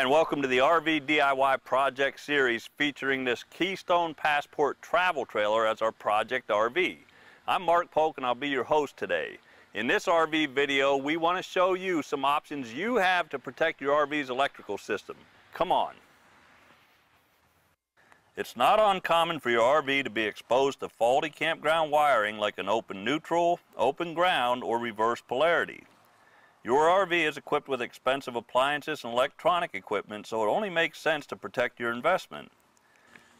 And welcome to the RV DIY project series featuring this Keystone Passport travel trailer as our project RV. I'm Mark Polk and I'll be your host today. In this RV video, we want to show you some options you have to protect your RV's electrical system. Come on. It's not uncommon for your RV to be exposed to faulty campground wiring like an open neutral, open ground, or reverse polarity. Your RV is equipped with expensive appliances and electronic equipment, so it only makes sense to protect your investment.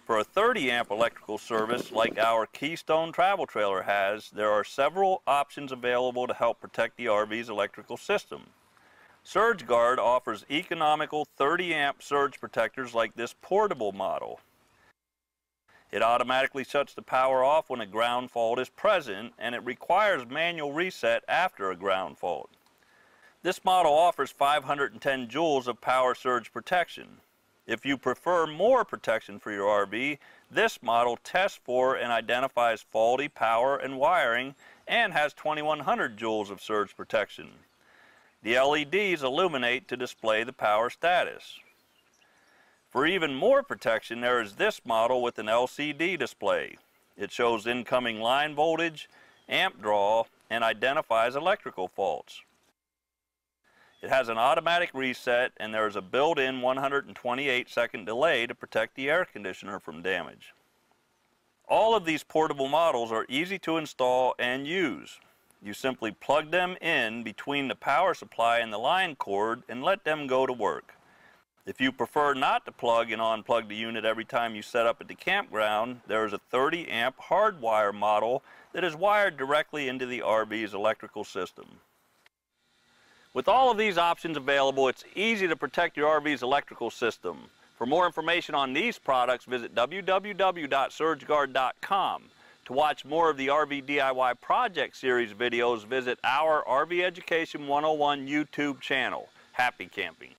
For a 30 amp electrical service like our Keystone travel trailer has, there are several options available to help protect the RV's electrical system. SurgeGuard offers economical 30 amp surge protectors like this portable model. It automatically shuts the power off when a ground fault is present and it requires manual reset after a ground fault. This model offers 510 joules of power surge protection. If you prefer more protection for your RV, this model tests for and identifies faulty power and wiring and has 2100 joules of surge protection. The LEDs illuminate to display the power status. For even more protection, there is this model with an LCD display. It shows incoming line voltage, amp draw, and identifies electrical faults. It has an automatic reset and there is a built-in 128 second delay to protect the air conditioner from damage. All of these portable models are easy to install and use. You simply plug them in between the power supply and the line cord and let them go to work. If you prefer not to plug and unplug the unit every time you set up at the campground, there is a 30 amp hardwire model that is wired directly into the RV's electrical system. With all of these options available, it's easy to protect your RV's electrical system. For more information on these products, visit www.surgeguard.com. To watch more of the RV DIY Project Series videos, visit our RV Education 101 YouTube channel. Happy camping!